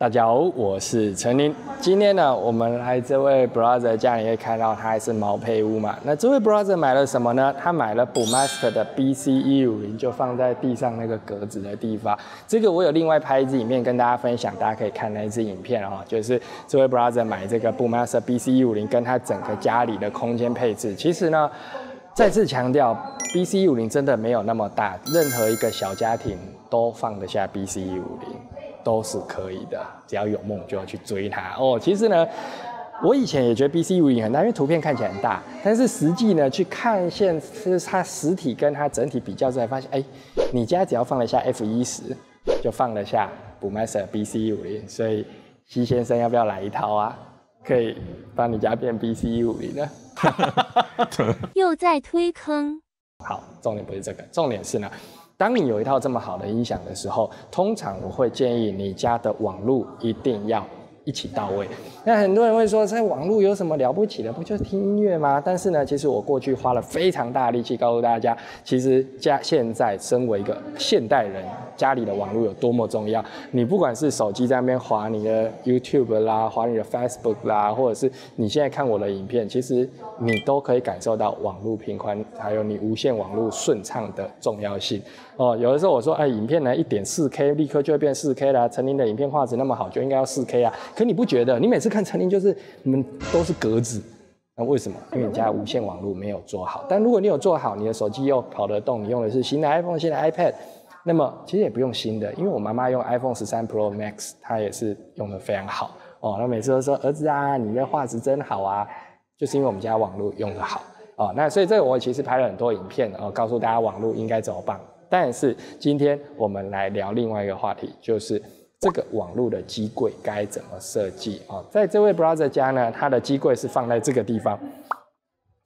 大家好，我是陈林。今天呢，我们来这位 brother 家，里会看到他还是毛坯屋嘛。那这位 brother 买了什么呢？他买了 Bumaster 的 BC 一五零，就放在地上那个格子的地方。这个我有另外拍一支影片跟大家分享，大家可以看那一支影片哦。就是这位 brother 买这个 Bumaster BC 一五零，跟他整个家里的空间配置。其实呢，再次强调，BC 一五零真的没有那么大，任何一个小家庭都放得下 BC 一五零。都是可以的，只要有梦就要去追它哦。其实呢，我以前也觉得 B C 五零很大，因为图片看起来很大，但是实际呢去看现是它实体跟它整体比较之后，发现哎，你家只要放得下 F 一十，就放得下 Bumaster B C 五零。所以西先生要不要来一套啊？可以帮你家变 B C 五零呢。又在推坑。好，重点不是这个，重点是呢。当你有一套这么好的音响的时候，通常我会建议你家的网络一定要一起到位。那很多人会说，在网络有什么了不起的？不就是听音乐吗？但是呢，其实我过去花了非常大力气告诉大家，其实家现在身为一个现代人。家里的网络有多么重要？你不管是手机在那边滑你的 YouTube 啦，滑你的 Facebook 啦，或者是你现在看我的影片，其实你都可以感受到网络频宽，还有你无线网络顺畅的重要性。哦，有的时候我说，哎，影片呢一点四 K 立刻就会变四 K 啦。陈琳的影片画质那么好，就应该要四 K 啊。可你不觉得？你每次看陈琳就是你们都是格子，那为什么？因为你家无线网络没有做好。但如果你有做好，你的手机又跑得动，你用的是新的 iPhone、新的 iPad。那么其实也不用新的，因为我妈妈用 iPhone 十三 Pro Max，她也是用的非常好哦。她每次都说：“儿子啊，你的画质真好啊！”就是因为我们家网络用的好哦。那所以这个我其实拍了很多影片哦，告诉大家网络应该怎么办。但是今天我们来聊另外一个话题，就是这个网络的机柜该怎么设计哦。在这位 brother 家呢，他的机柜是放在这个地方。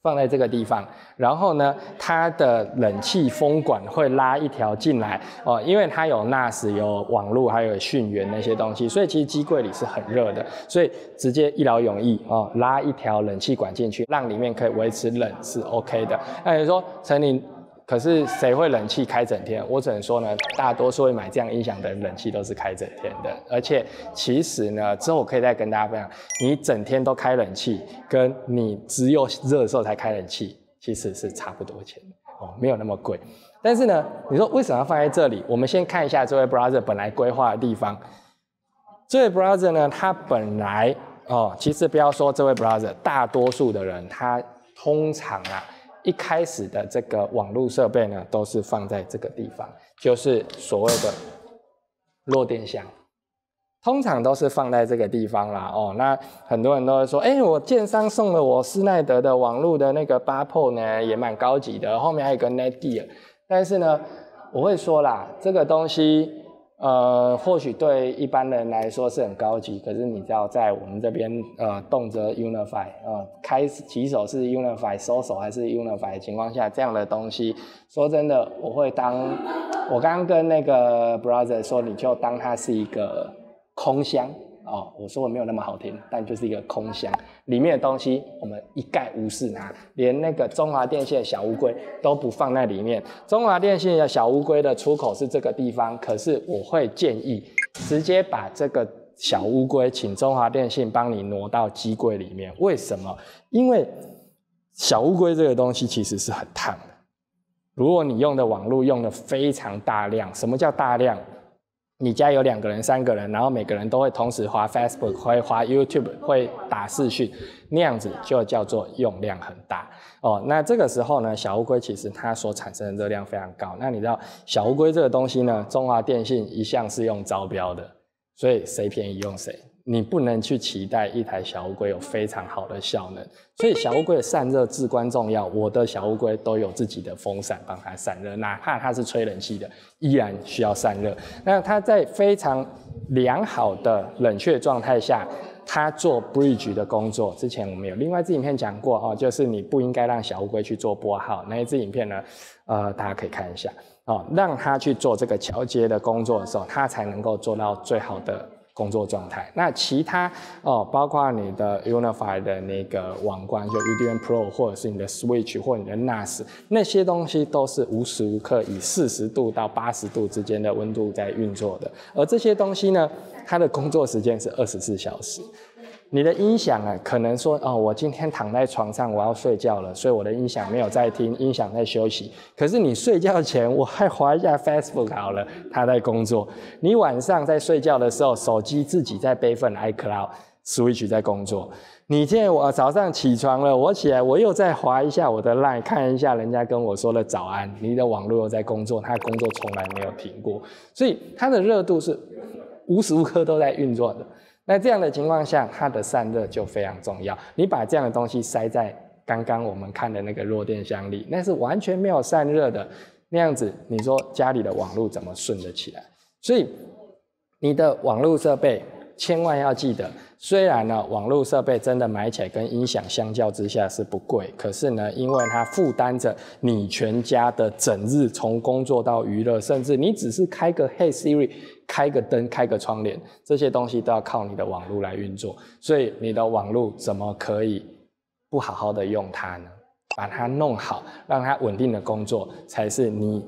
放在这个地方，然后呢，它的冷气风管会拉一条进来哦，因为它有 NAS、有网络，还有讯源那些东西，所以其实机柜里是很热的，所以直接一劳永逸哦，拉一条冷气管进去，让里面可以维持冷是 OK 的。那你说陈林？可是谁会冷气开整天？我只能说呢，大多数会买这样音响的人，冷气都是开整天的。而且其实呢，之后我可以再跟大家分享，你整天都开冷气，跟你只有热的时候才开冷气，其实是差不多钱哦，没有那么贵。但是呢，你说为什么要放在这里？我们先看一下这位 brother 本来规划的地方。这位 brother 呢，他本来哦，其实不要说这位 brother，大多数的人他通常啊。一开始的这个网络设备呢，都是放在这个地方，就是所谓的弱电箱，通常都是放在这个地方啦。哦，那很多人都会说，哎，我建商送了我施耐德的网络的那个八 p 呢，也蛮高级的，后面还有个 Netgear，但是呢，我会说啦，这个东西。呃，或许对一般人来说是很高级，可是你知道，在我们这边，呃，动辄 Unify，呃，开起手是 Unify，收手还是 Unify 的情况下，这样的东西，说真的，我会当，我刚刚跟那个 brother 说，你就当它是一个空箱。哦，我说我没有那么好听，但就是一个空箱，里面的东西我们一概无视拿，连那个中华电信的小乌龟都不放在里面。中华电信的小乌龟的出口是这个地方，可是我会建议直接把这个小乌龟请中华电信帮你挪到机柜里面。为什么？因为小乌龟这个东西其实是很烫的，如果你用的网络用的非常大量，什么叫大量？你家有两个人、三个人，然后每个人都会同时滑 Facebook、会滑 YouTube、会打视讯，那样子就叫做用量很大哦。那这个时候呢，小乌龟其实它所产生的热量非常高。那你知道小乌龟这个东西呢，中华电信一向是用招标的，所以谁便宜用谁。你不能去期待一台小乌龟有非常好的效能，所以小乌龟的 散热至关重要。我的小乌龟都有自己的风扇帮它散热，哪怕它是吹冷气的，依然需要散热。那它在非常良好的冷却状态下，它做 bridge 的工作。之前我们有另外一支影片讲过哦，就是你不应该让小乌龟去做拨号那一支影片呢，呃，大家可以看一下哦，让它去做这个桥接的工作的时候，它才能够做到最好的。工作状态。那其他哦，包括你的 Unify 的那个网关，就 UDN Pro，或者是你的 Switch 或你的 NAS，那些东西都是无时无刻以四十度到八十度之间的温度在运作的。而这些东西呢，它的工作时间是二十四小时。你的音响啊，可能说哦，我今天躺在床上，我要睡觉了，所以我的音响没有在听，音响在休息。可是你睡觉前，我还滑一下 Facebook 好了，它在工作。你晚上在睡觉的时候，手机自己在备份 iCloud，Switch 在工作。你现在我早上起床了，我起来我又再滑一下我的 Line，看一下人家跟我说的早安。你的网络又在工作，它的工作从来没有停过，所以它的热度是无时无刻都在运作的。那这样的情况下，它的散热就非常重要。你把这样的东西塞在刚刚我们看的那个弱电箱里，那是完全没有散热的。那样子，你说家里的网络怎么顺得起来？所以你的网络设备千万要记得，虽然呢，网络设备真的买起来跟音响相较之下是不贵，可是呢，因为它负担着你全家的整日从工作到娱乐，甚至你只是开个 Hey Siri。开个灯，开个窗帘，这些东西都要靠你的网络来运作。所以你的网络怎么可以不好好的用它呢？把它弄好，让它稳定的工作，才是你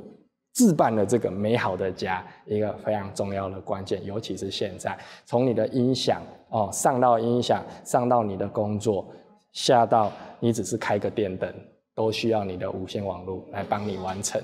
置办的这个美好的家一个非常重要的关键。尤其是现在，从你的音响哦上到音响，上到你的工作，下到你只是开个电灯，都需要你的无线网络来帮你完成。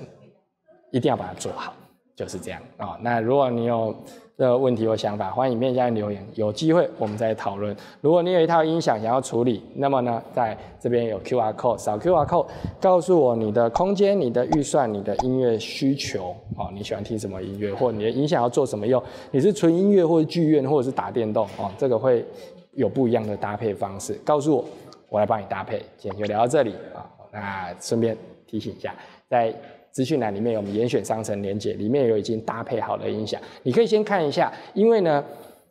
一定要把它做好。就是这样啊。那如果你有这个问题或想法，欢迎面向留言，有机会我们再讨论。如果你有一套音响想要处理，那么呢，在这边有 Q R code，扫 Q R code，告诉我你的空间、你的预算、你的音乐需求啊，你喜欢听什么音乐，或你的音响要做什么用？你是纯音乐，或者剧院，或者是打电动哦，这个会有不一样的搭配方式。告诉我，我来帮你搭配。今天就聊到这里啊。那顺便提醒一下，在。资讯栏里面有我们严选商城连接，里面有已经搭配好的音响，你可以先看一下，因为呢，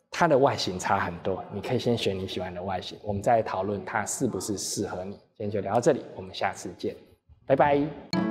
它的外形差很多，你可以先选你喜欢的外形，我们再讨论它是不是适合你。今天就聊到这里，我们下次见，拜拜。